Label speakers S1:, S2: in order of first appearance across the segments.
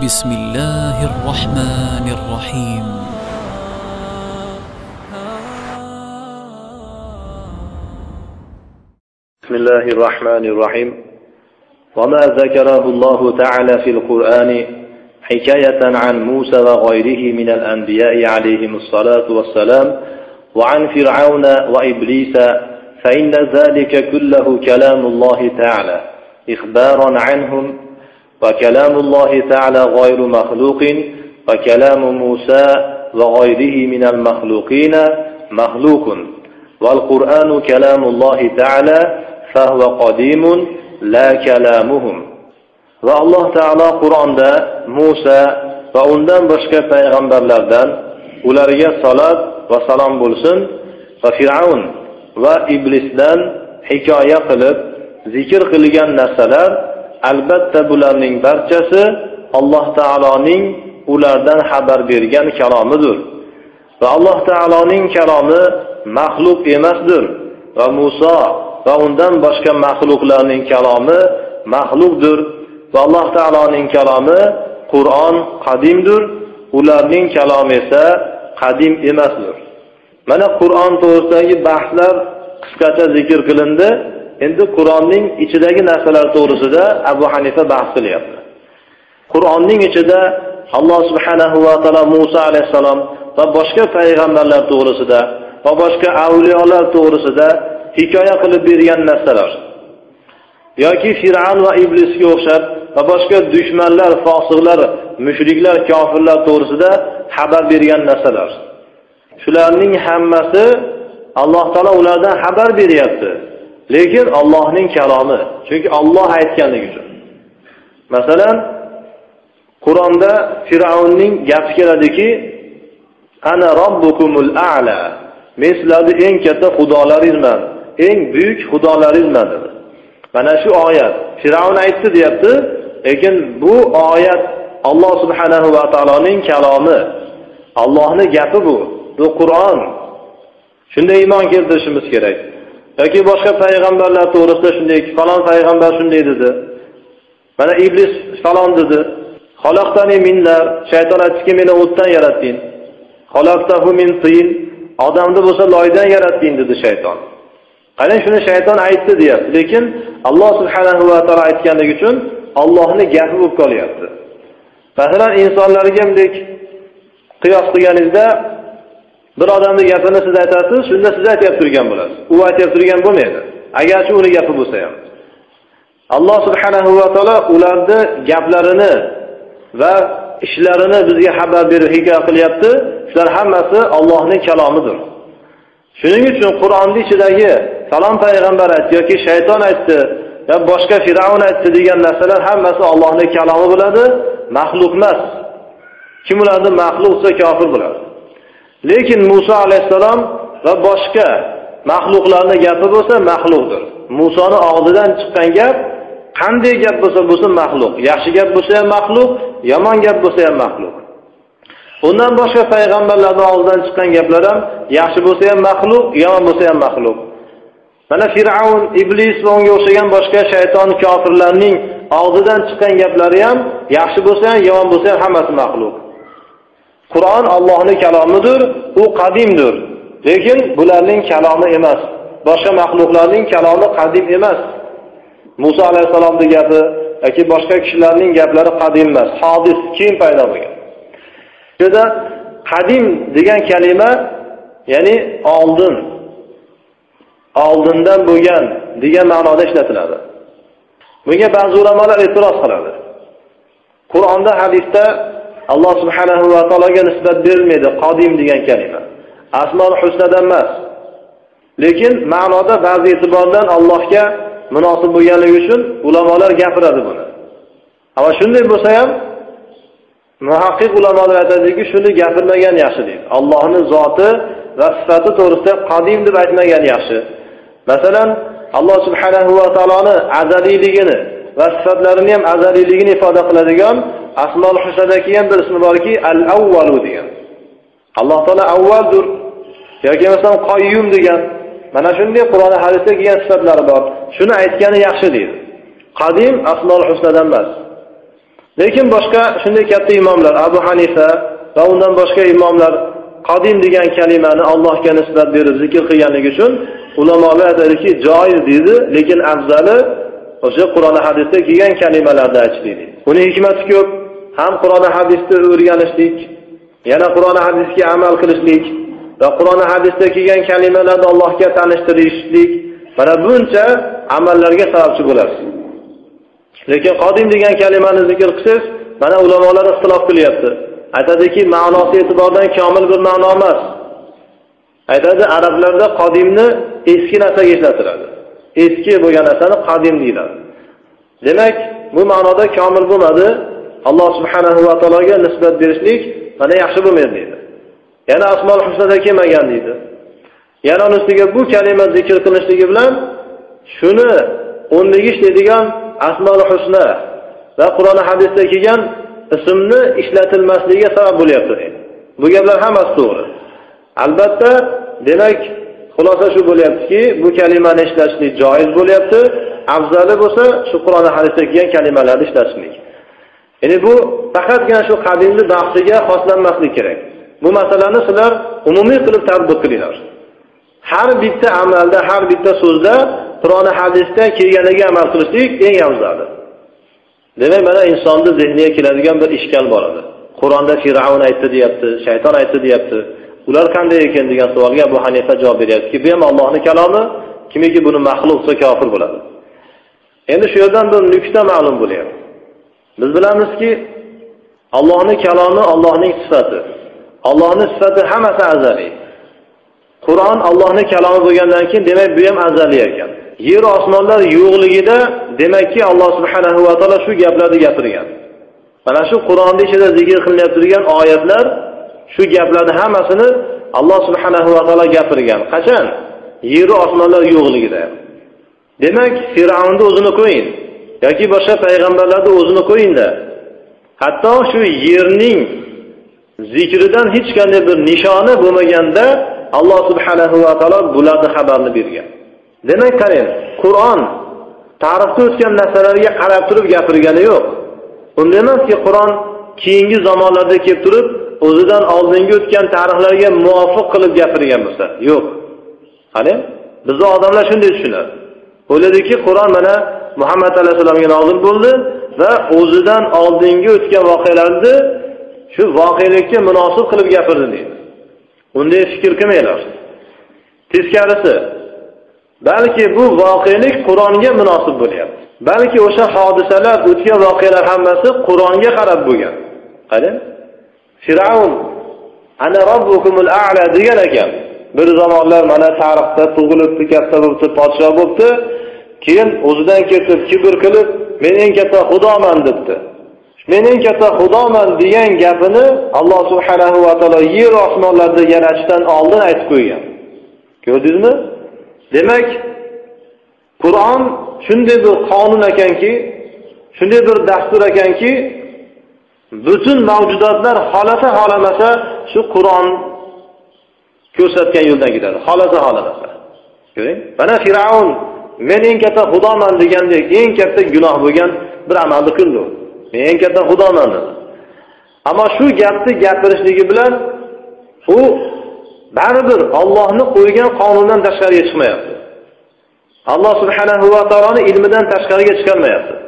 S1: بسم الله الرحمن الرحيم.
S2: بسم الله الرحمن الرحيم. وما ذكره الله تعالى في القرآن حكاية عن موسى وغيره من الأنبياء عليهم الصلاة والسلام وعن فرعون وإبليس فإن ذلك كله كلام الله تعالى إخبارا عنهم وكلام الله تعالى غير مخلوق وكلام موسى وغيره من المخلوقين مخلوق والقرآن كلام الله تعالى فهو قديم لا كلامهم va alloh taolo qur'onda muso va undan boshqa payg'ambarlardan ularga salot va salom bo'lsin va fir'avn va iblisdan hikoya qilib zikr qilgan narsalar albatta bularning barchasi alloh taoloning ulardan xabar bergan kalomidir. Va alloh taoloning kalomi maxluq emasdir. Va muso va undan boshqa maxluqlarning kalomi maxluqdir. Va alloh taoloning kalomi qur'on qadimdir. Ularning kalomi esa qadim emasdir. Mana qur'on to'g'risidagi bahslar qisqacha zikr qilindi. Endi qur'onning ichidagi narsalar to'g'risida abu hanifa bahs qilyapti. Qur'onning ichida alloh subhanahu va taolo muso alayhissalom va boshqa payg'ambarlar to'g'risida va boshqa avliyolar to'g'risida hikoya qilib bergan narsalar. Yoki fir'avn va iblisga o'xshab va boshqa dushmanlar fosiqlar mushriklar kofirlar to'g'risida xabar bergan narsalar. Shularning hammasi alloh taolo ulardan xabar beryapti. Lekin Allohning kalomi chunki olloh aytganligi uchun. Masalan qur'onda fir'avnning gapi keladiki ana robbukumul a'la men sizlarni eng katta xudolaringizman eng buyuk xudolaringizman dedi. Mana shu oyat. Fir'avn aytdi deyapti lekin bu oyat alloh subhanahu va taoloning kalomi. Allohni gapi bu. Bu qur'on. Shunday iymon keltirishimiz kerak. Yoki boshqa payg'ambarlar to'g'risida shunday falon payg'ambar shunday dedi. Mana iblis falon dedi. Minlar shayton aytdiki meni o'tdan yaratding. Min tin odamni bo'lsa loydan yaratding dedi shayton. Qarang shuni shayton aytdi deyapti. Lekin alloh subhanahu va taolo aytganligi uchun ollohni gapi bo'lib qolyapti. Masalan insonlarga bunday qiyos qilganingizda bir odamni gapini siz aytasiz shunda siz aytyapti turgan bo'lasiz. U aytyapti turgan bo'lmaydi. Agarchi uni gapi bo'lsa ham. Alloh subhanahu va taolo ularni gaplarini va ishlarini bizga xabar berib hikoya qilyapti. Shular hammasi ollohning kalomidir. Shuning uchun qur'onni ichidagi falon payg'ambar aytdi yoki shayton aytdi yo boshqa fir'avn aytdi degan narsalar hammasi ollohni kalomi bo'ladi. Maxluq emas. Kim ularni maxluq desa kofir bo'ladi. Lekin muso alayhissalom va boshqa maxluqlarni gapi bo'lsa maxluqdir. Musoni og'zidan chiqqan gap qanday gap bo'lsa bo'lsin maxluq yaxshi gap bo'lsa ham maxluq yomon gap bo'lsa ham maxluq. Undan boshqa payg'ambarlarni og'zidan chiqqan gaplar ham yaxshi bo'lsa ham maxluq yomon bo'lsa ham maxluq. Mana fir'avn iblis va unga o'xshagan boshqa shayton kofirlarning og'zidan chiqqan gaplari ham yaxshi bo'lsa ham yomon bo'lsa ham hammasi maxluq. Qur'on allohni kalomidir u qadimdir. Lekin bularning kalomi emas. Boshqa maxluqlarning kalomi qadim emas. Muso alayhissalomni gapi yoki boshqa kishilarning gaplari qadim emas. Hodis keyin paydo bo'lgan. Bu yerda qadim degan kalima ya'ni oldin oldindan bo'lgan degan ma'noda ishlatiladi. Bunga ba'zi ulamolar e'tiroz qiladi. Qur'onda hadisda alloh subhanahu va taologa nisbat berilmaydi qodim degan kalima asmol husnadan emas. Lekin ma'noda ba'zi e'tibordan allohga munosib bo'lganligi uchun ulamolar gapiradi buni. Ammo shunday bo'lsa ham muhaqqiq ulamolar aytadiki shuni gapirmagan yaxshi deydi. Allohni zoti va sifati to'g'risida qadim deb aytmagan yaxshi. Masalan alloh subhanahu va taoloni azaliyligini va sifatlarini ham azaliyligini ifoda qiladigan asmol husnada keyin bir ismi borki al avvalu degan. Alloh taolo avvaldir yoki masalan qoyyum degan mana shunday qur'oni hadisda kelgan sifatlari bor. Shuni aytgani yaxshi deydi. Qadim asmol husnadan emas. Lekin boshqa shunday katta imomlar abu hanifa va undan boshqa imomlar qadim degan kalimani allohga nisbat berib zikr qilganligi uchun ulamolar aytadiki joiz deydi lekin afzali o'sha qur'oni hadisda kelgan kalimalarni aytish deydi buni hikmati ko'p. Ham qur'oni hadisni o'rganishlik yana qur'oni hadisga amal qilishlik va qur'oni hadisda kelgan kalimalarni allohga tanishtirishlik mana buncha amallarga sababchi bo'lasiz. Lekin qodim degan kalimani zikr qilsangiz mana ulamolar ixtilof qilyapti. Aytadiki ma'nosi e'tibordan komil bir ma'no emas. Aytadi arablarda qodimni eski narsaga ishlatiladi eski bo'lgan narsani qadim deyiladi. Demak bu ma'noda komil bo'lmadi alloh subhanahu va taologa nisbat berishlik mana yaxshi bo'lmaydi deydi. Yana asmol husnada kelmagan deydi. Yana uni ustiga bu kalima zikr qilinishligi bilan shuni o'rniga ishlaydigan asmol husna va qur'oni hadisda kelgan ismni ishlatilmasligiga sabab bo'lyapti deydi. Bu gaplar hammasi to'g'ri. Albatta demak xulosa shu bo'lyaptiki bu kalimani ishlatishlik joiz bo'lyapti. Afzali bo'lsa shu qur'oni hadisda kelgan kalimalarni ishlatishlik ya'ni bu faqatgina shu qadimni bahsiga xoslanmaslik kerak. Bu masalani sizlar umumiy qilib tadbiq qilinglar. Har bitta amalda har bitta so'zda qur'oni hadisda kelganiga amal qilishlik eng afzali. Demak mana insonni zehniga keladigan bir ishkal bor edi qur'onda fir'avn aytdi deyapti shayton aytdi deyapti. Ular qanday ekan degan savolga abu hanifa javob beryaptiki bu ham allohni kalomi kimiki buni maxluq desa kofir bo'ladi. Endi shu yerdan bir nuqta ma'lum bo'lyapti. Biz bilamizki allohni kalomi allohning sifati. Allohni sifati hammasi azaliy. Qur'on allohni kalomi bo'lgandan keyin demak bu ham azaliy ekan. Yer osmonlar yo'qligida demakki alloh subhanahu va taolo shu gaplarni gapirgan. Mana shu qur'onni ichida zikr qilinib turgan oyatlar shu gaplarni hammasini alloh subhanahu va taolo gapirgan. Qachon? Yeru osmonlar yo'qligida. Demak fir'avnni o'zini qo'ying yoki boshqa payg'ambarlarni o'zini qo'yingda. Hatto shu yerning zikridan hech qanday bir nishoni bo'lmaganda alloh subhanahu va taolo bularni xabarini bergan. Demak qarang qur'on tarixda o'tgan narsalarga qarab turib gapirgani yo'q. Unda emaski qur'on keyingi zamonlarda kelib turib o'zidan oldingi o'tgan tarixlarga muvofiq qilib gapirgan bo'lsa yo'q. Qani? Bizni odamlar shunday tushunadi. O'yladiki qur'on mana muhammad alayhissalomga nozil bo'ldi va o'zidan oldingi o'tgan voqealarni shu voqelikka munosib qilib gapirdi deydi. Unday fikr qilmanglar. Teskarisi balki bu voqelik qur'onga munosib bo'lyapti. Balki o'sha hodisalar o'tgan voqealar hammasi qur'onga qarab bo'lgan. Qarang fir'avn ana robbukumul a'la degan ekan. Bir zamonlar mana tarixda tug'ilibdi katta bo'libdi podsho bo'libdi. Keyin o'zidan ketib kibr qilib men eng katta xudoman debdi. Men eng katta xudoman degan gapini alloh subhanahu va taolo yer osmonlarni yaratishdan oldin aytib qo'ygan. Ko'rdingizmi? Demak qur'on shunday bir qonun ekanki shunday bir dastur ekanki butun mavjudotlar xohlasa xohlamasa shu qur'on ko'rsatgan yo'ldan ketadi xohlasa xohlamasa. Ko'ring. Mana fir'avn men eng katta xudoman degandek eng katta gunoh bo'lgan bir amalni qildi men eng katta xudoman dedi. Ammo shu gapni gapirishligi bilan u baribir ollohni qo'ygan qonundan tashqariga chiqmayapti. Alloh subhanahu va taoloni ilmidan tashqariga chiqolmayapti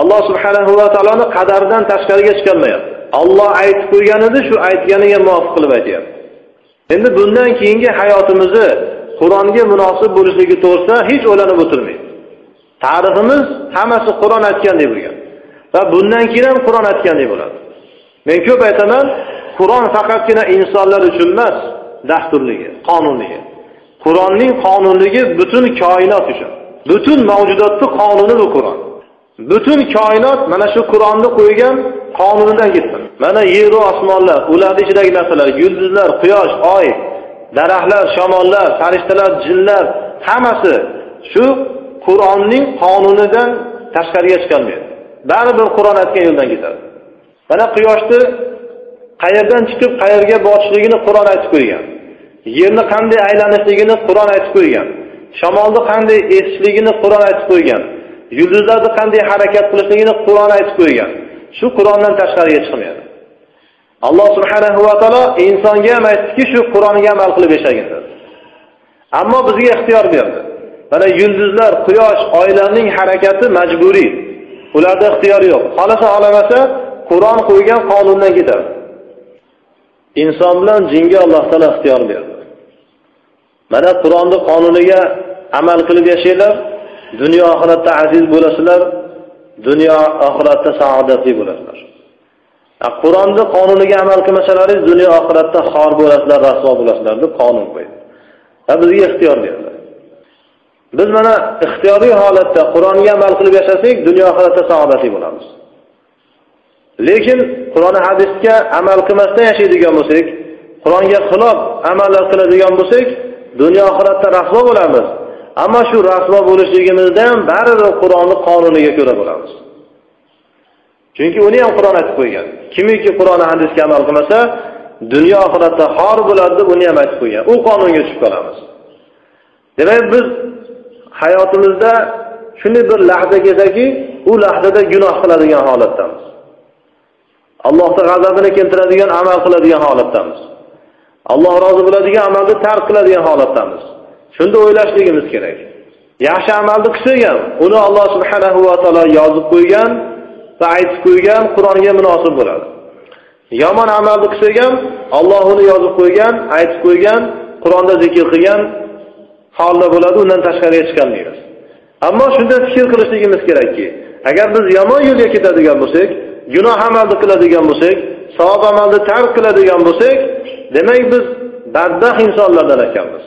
S2: alloh subhanahu va taoloni qadaridan tashqariga chiqolmayapti. Olloh aytib qo'ygan edi shu aytganiga muvofiq qilib aytyapti. Endi bundan keyingi hayotimizni qur'onga munosib bo'lishligi to'g'risida hech o'ylanib o'tirmaydi. Tariximiz hammasi qur'on aytgandek bo'lgan va bundan keyin ham qur'on aytgandek bo'ladi. Men ko'p aytaman qur'on faqatgina insonlar uchun emas dasturligi qonunligi. Qur'onning qonunligi butun koinot uchun butun mavjudotni qonuni bu qur'on. Butun koinot mana shu qur'onni qo'ygan qonunidan ketsin. Mana yeru osmonlar ularni ichidagi narsalar yulduzlar quyosh oy daraxtlar shamollar farishtalar jinlar hammasi shu qur'onning qonunidan tashqariga chiqolmaydi. Baribir qur'on aytgan yo'ldan ketadi. Mana quyoshni qayerdan chiqib qayerga borishligini qur'on aytib qo'ygan. Yerni qanday aylanishligini qur'on aytib qo'ygan. Shamolni qanday esishligini qur'on aytib qo'ygan. Yulduzlarni qanday harakat qilishligini qur'on aytib qo'ygan. Shu qur'ondan tashqariga chiqmaydi alloh subhanahu va taolo insonga ham aytdiki shu qur'onga amal qilib yashagin dedi. Ammo bizga ixtiyor berdi. Mana yulduzlar quyosh oylarning harakati majburiy. Ularda ixtiyor yo'q. Xohlasa xohlamasa qur'on qo'ygan qonundan ketadi. Inson bilan jinga alloh taolo ixtiyor berdi. Mana qur'onni qonuniga amal qilib yashanglar dunyo oxiratda aziz bo'lasizlar dunyo oxiratda saodatli bo'lasizlar. Qur'onni qonuniga amal qilmasalaringiz dunyo oxiratda xor bo'lasizlar rasvo bo'lasizlar deb qonun qo'ydi. Va bizga ixtiyor berdi biz mana ixtiyoriy holatda qur'onga amal qilib yashasak dunyo oxiratda saodatli bo'lamiz. Lekin qur'oni hadisga amal qilmasdan yashaydigan bo'lsak qur'onga xilof amallar qiladigan bo'lsak dunyo oxiratda rasvo bo'lamiz. Ammo shu rasvo bo'lishligimizdan ham baribir qur'onni qonuniga ko'ra bo'lamiz. Chunki uni ham qur'on aytib qo'ygan. Kimiki qur'oni hadisga amal qilmasa dunyo oxiratda xor bo'ladi deb uni ham aytib qo'ygan. U qonunga tushib qolamiz. Demak biz hayotimizda shunday bir lahza kelsaki u lahzada gunoh qiladigan holatdamiz. Allohni g'azabini keltiradigan amal qiladigan holatdamiz. Alloh rozi bo'ladigan amalni tark qiladigan holatdamiz. Shunda o'ylashligimiz kerak. Yaxshi amalni qilsak uni alloh subhanahu va taolo yozib qo'ygan va aytib qo'ygan qur'onga munosib bo'ladi. Yomon amalni qilsak ham olloh uni yozib qo'ygan aytib qo'ygan qur'onda zikr qilgan holda bo'ladi undan tashqariga chiqolmaymiz ammo shunday fikr qilishligimiz kerakki agar biz yomon yo'lga ketadigan bo'lsak gunoh amalni qiladigan bo'lsak savob amalni tark qiladigan bo'lsak demak biz badbaxt insonlardan ekanmiz.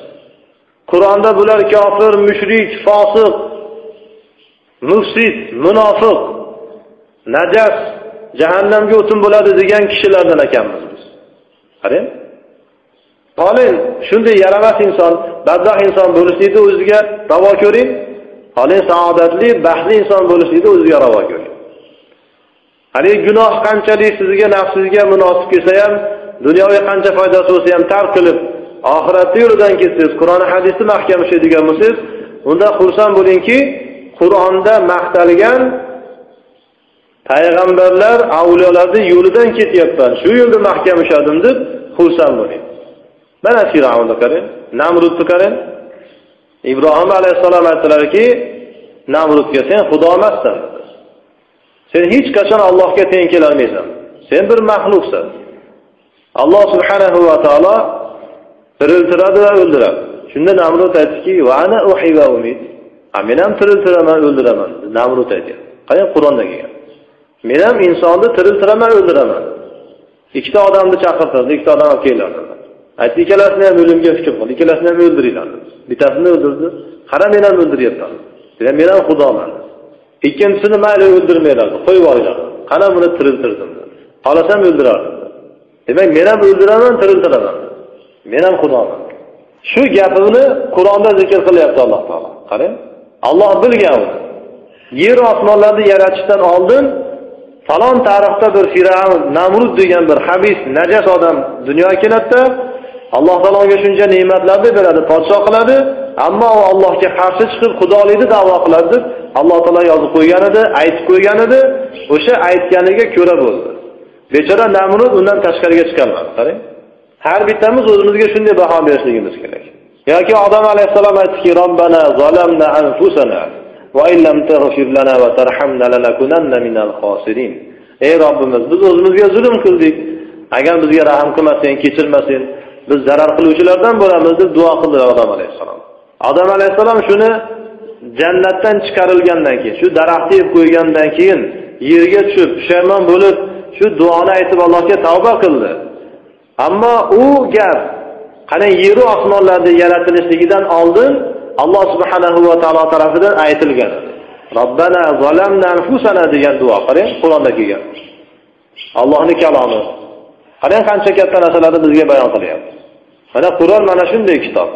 S2: Qur'onda bular kofir mushrik fosiq mufsid munofiq najas jahannamga o'tin bo'ladi degan kishilardan ekanmiz biz. Qarang. Qoling shunday yaramas inson badbax inson bo'lishlikni o'ziga ravo ko'ring. Qolin saodatli baxtli inson bo'lishlikni o'ziga ravo ko'ring. Haligi gunoh qanchalik sizga nafsingizga munosib kelsa ham dunyoviy qancha foydasi bo'lsa ham tark qilib oxiratni yo'lidan ketsangiz qur'oni hadisni mahkam ushlaydigan bo'lsangiz unda xursand bo'lingki qur'onda maqtalgan payg'ambarlar avliyolarni yo'lidan ketyapman. Shu yo'lda mahkam ushladim deb xursand bo'ling. Mana fir'avnni qarang namrudni qarang. Ibrohim alayhissalom aytdilarki namrudga sen xudo emassan. Sen hech qachon allohga teng kelolmaysan. Sen bir maxluqsan. Alloh subhanahu va taolo tiriltiradi va o'ldiradi. Shunda namrud aytdiki men ham tiriltiraman o'ldiraman namrud aytyapti qarang qur'onda kelgan? Men ham insonni tiriltiraman o'ldiraman. Ikkita odamni chaqirtirdi ikkita odam olib kelinglar aytdi ikkalasini ham o'limga hukm qildi ikkalasini ham o'ldiringlar. Bittasini o'ldirdi. Qara men ham o'ldiryapman. Men ham xudoman. Ikkinchisini mayli o'ldirmanglar qo'yib yuboringlar qani buni tiriltirdim? Xohlasam o'ldirardim. Demak men ham o'ldiraman tiriltiraman. Men ham xudoman shu gapini qur'onda zikr qilyapti alloh taolo. Qarang olloh bilgan. Yer osmonlarni yaratishdan oldin falon tarixda bir fir'avn namrud degan bir habis najas odam dunyoga keladida alloh taolo unga shuncha ne'matlarni beradi podsho qiladi. Ammo u allohga qarshi chiqib xudolikni davo qiladi deb alloh taolo yozib qo'ygan edi aytib qo'ygan edi o'sha aytganiga ko'ra bo'ldi. Bechora namrud undan tashqariga chiqolmadi. Qarang. Har bittamiz o'zimizga shunday baho berishligimiz kerak. Yoki odam alayhissalom aytdiki robbana zalamna anfusana va illam taghfir lana va tarhamna lanakunanna minal khosirin ey robbimiz biz o'zimizga zulm qildik. Agar bizga rahm qilmasang kechirmasang biz zarar qiluvchilardan bo'lamiz deb duo qildi odam alayhissalom. Odam alayhissalom shuni jannatdan chiqarilgandan keyin shu daraxtni yeb qo'ygandan keyin yerga tushib pushaymon bo'lib shu duoni aytib allohga tavba qildi. Ammo u gap qarang yeru osmonlarni yaratilishligidan oldin alloh subhanahu va taolo tarafidan aytilgan. Robbana zalamna anfusana degan duo qarang qur'onda kelgan allohni kalomi. Qarang qancha katta narsalarni bizga bayon qilyapti. Mana qur'on mana shunday kitob.